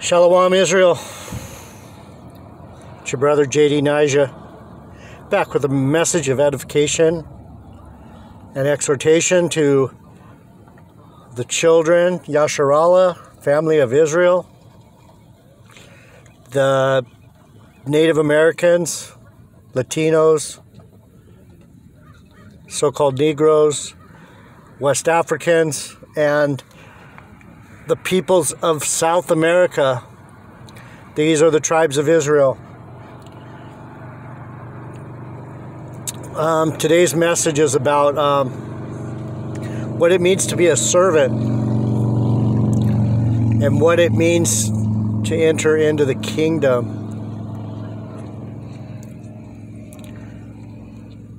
Shalom Israel. It's your brother JD Nijah back with a message of edification and exhortation to the children, Yasharallah, family of Israel, the Native Americans, Latinos, so called Negroes, West Africans, and the peoples of South America. These are the tribes of Israel. Um, today's message is about um, what it means to be a servant and what it means to enter into the kingdom.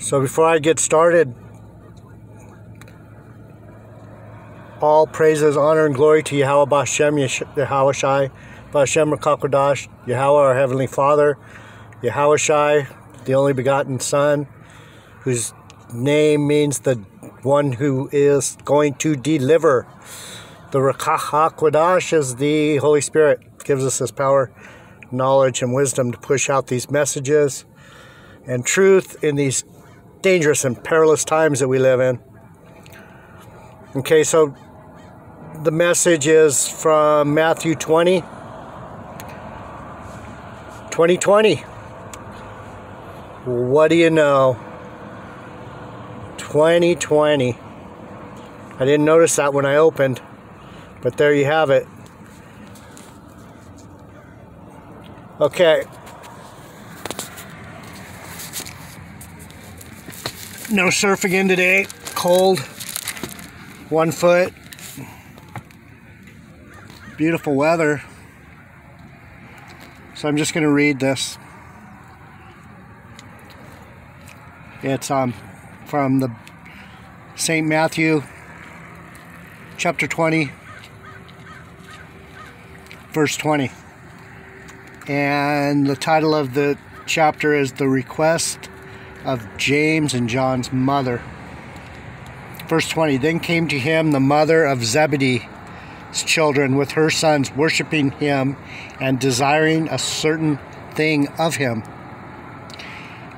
So before I get started, all praises, honor, and glory to Yahweh Bashem, Yahweh Shai, Bashem Yahweh our Heavenly Father, Yahweh Shai, the only begotten Son, whose name means the one who is going to deliver. The Ruach HaKodesh is the Holy Spirit, gives us this power, knowledge, and wisdom to push out these messages and truth in these dangerous and perilous times that we live in. Okay, so the message is from Matthew 20. 2020. What do you know? 2020. I didn't notice that when I opened, but there you have it. Okay. No surf again today. Cold. One foot beautiful weather. So I'm just going to read this. It's um, from the St. Matthew chapter 20 verse 20. And the title of the chapter is The Request of James and John's Mother. Verse 20 Then came to him the mother of Zebedee children with her sons, worshiping him and desiring a certain thing of him.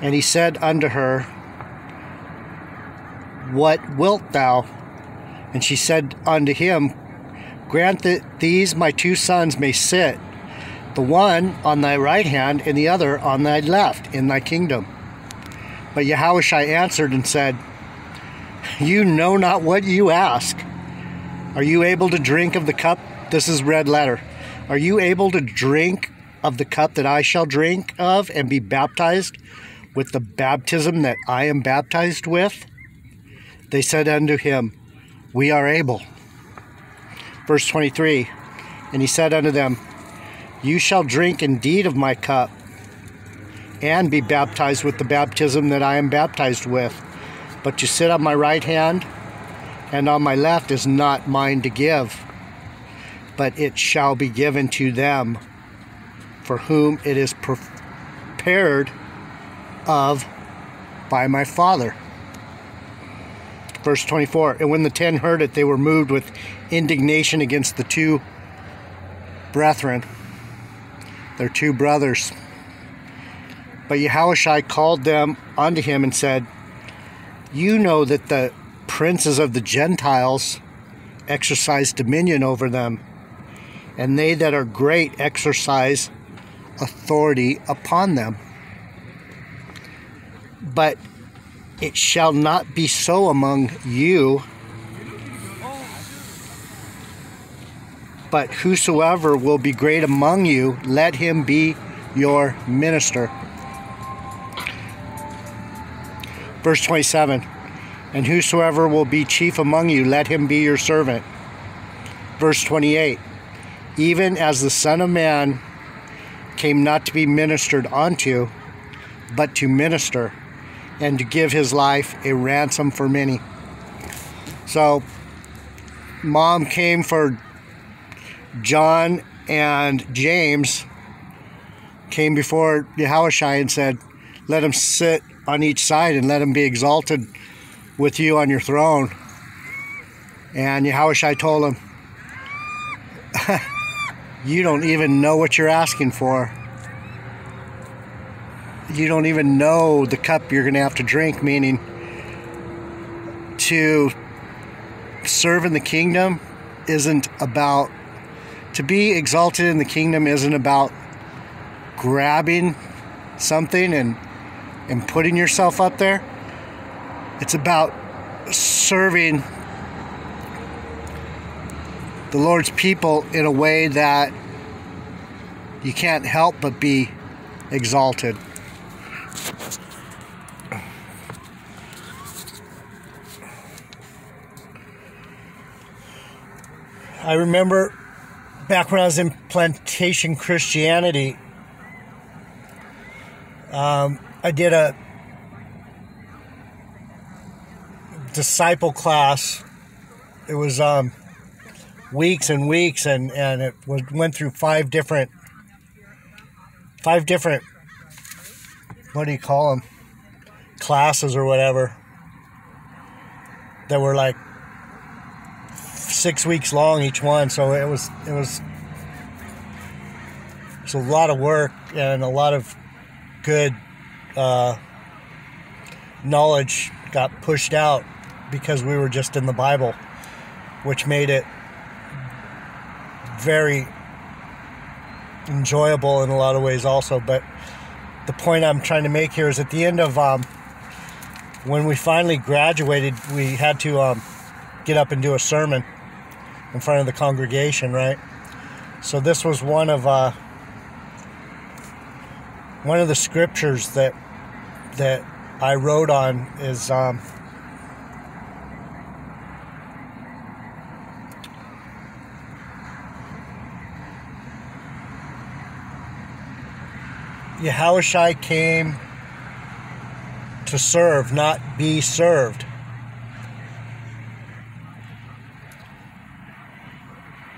And he said unto her, What wilt thou? And she said unto him, Grant that these my two sons may sit, the one on thy right hand and the other on thy left in thy kingdom. But Yahushua answered and said, You know not what you ask. Are you able to drink of the cup? This is red letter. Are you able to drink of the cup that I shall drink of and be baptized with the baptism that I am baptized with? They said unto him, We are able. Verse 23 And he said unto them, You shall drink indeed of my cup and be baptized with the baptism that I am baptized with. But to sit on my right hand and on my left is not mine to give, but it shall be given to them for whom it is prepared of by my Father. Verse 24 And when the ten heard it, they were moved with indignation against the two brethren, their two brothers. But Yahushua called them unto him and said, You know that the princes of the Gentiles exercise dominion over them, and they that are great exercise authority upon them. But it shall not be so among you. But whosoever will be great among you, let him be your minister. Verse 27 and whosoever will be chief among you, let him be your servant. Verse 28 Even as the Son of Man came not to be ministered unto, but to minister, and to give his life a ransom for many. So, mom came for John and James, came before Yahushua and said, Let him sit on each side and let him be exalted with you on your throne. And Yahushua told him, you don't even know what you're asking for. You don't even know the cup you're going to have to drink, meaning to serve in the kingdom isn't about, to be exalted in the kingdom isn't about grabbing something and, and putting yourself up there. It's about serving the Lord's people in a way that you can't help but be exalted. I remember back when I was in plantation Christianity, um, I did a disciple class. It was um, weeks and weeks, and and it was, went through five different five different what do you call them classes or whatever that were like six weeks long each one. So it was it was it's a lot of work and a lot of good uh, knowledge got pushed out because we were just in the Bible, which made it very enjoyable in a lot of ways also. But the point I'm trying to make here is at the end of um, when we finally graduated, we had to um, get up and do a sermon in front of the congregation, right? So this was one of uh, one of the scriptures that that I wrote on is um, Yahushua came to serve, not be served.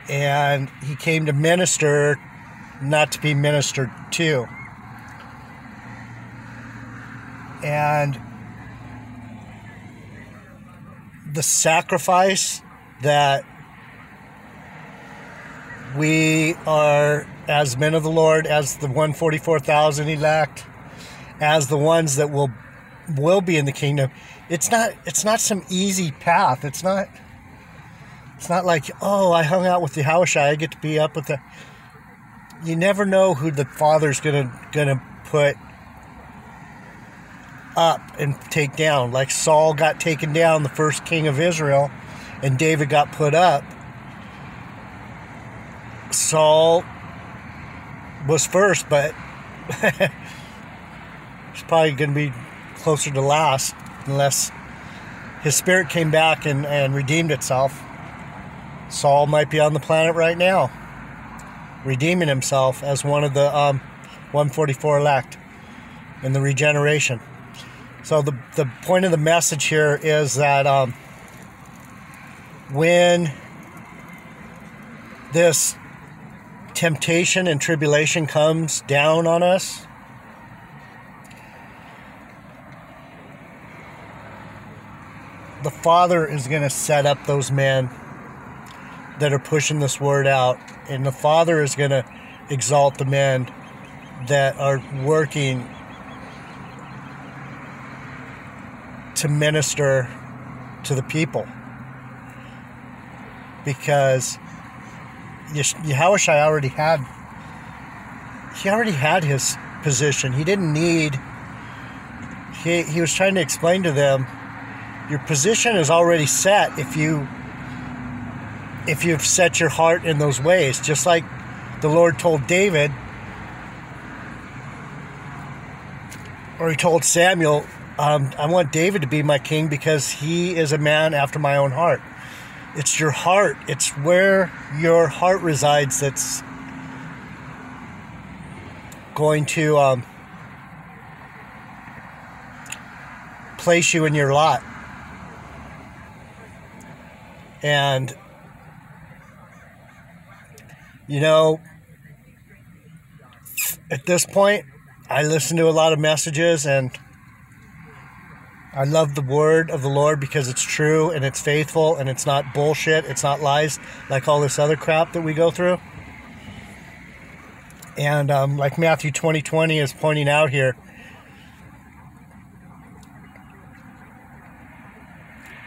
And he came to minister, not to be ministered to. And the sacrifice that we are as men of the Lord, as the 144,000 elect, as the ones that will will be in the kingdom. It's not it's not some easy path. It's not it's not like, oh, I hung out with the Yahushua, I get to be up with the you never know who the father's gonna gonna put up and take down. Like Saul got taken down, the first king of Israel, and David got put up. Saul was first, but he's probably going to be closer to last unless his spirit came back and, and redeemed itself. Saul might be on the planet right now, redeeming himself as one of the um, 144 elect in the regeneration. So the, the point of the message here is that um, when this temptation and tribulation comes down on us, the Father is going to set up those men that are pushing this word out, and the Father is going to exalt the men that are working to minister to the people. Because Yahushua already had he already had his position. He didn't need he he was trying to explain to them your position is already set if you if you've set your heart in those ways just like the Lord told David or he told Samuel um, I want David to be my king because he is a man after my own heart it's your heart. It's where your heart resides that's going to um, place you in your lot. And, you know, at this point, I listen to a lot of messages and I love the word of the Lord because it's true and it's faithful and it's not bullshit. It's not lies like all this other crap that we go through. And um, like Matthew 20 20 is pointing out here,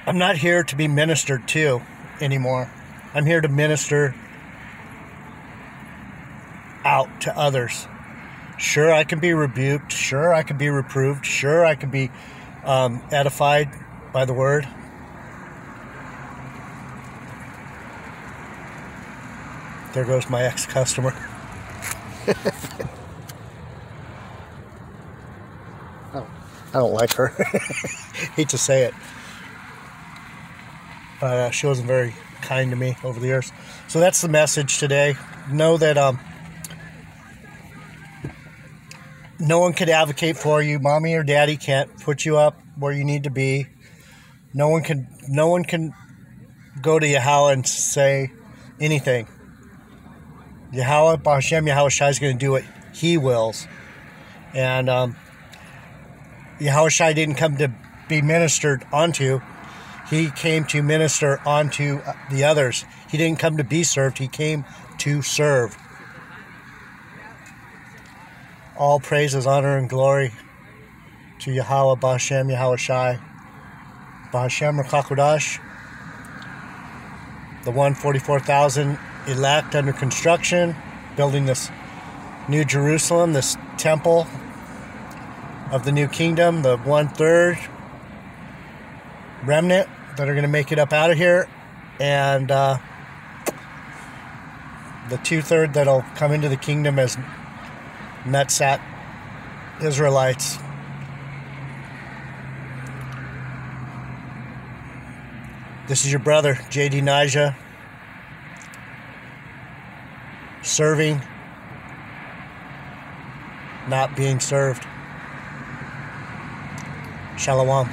I'm not here to be ministered to anymore. I'm here to minister out to others. Sure, I can be rebuked. Sure, I can be reproved. Sure, I can be um, edified by the word. There goes my ex customer. oh, I don't like her. Hate to say it. But uh, she wasn't very kind to me over the years. So that's the message today. Know that um, no one could advocate for you. Mommy or daddy can't put you up where you need to be. No one can. No one can go to Yahweh and say anything. Yahweh, Hashem, Yahweh Shai is going to do what He wills, and um, Yahweh Shai didn't come to be ministered onto. He came to minister onto the others. He didn't come to be served. He came to serve. All praises, honor, and glory to Yahweh, Bashem, Yahweh Shai, Bashem, Ruach HaKodesh, the 144,000 elect under construction, building this new Jerusalem, this temple of the new kingdom, the one third remnant that are going to make it up out of here, and uh, the two third that'll come into the kingdom as nutsack Israelites. This is your brother, J.D. Nijah, serving, not being served. Shalom.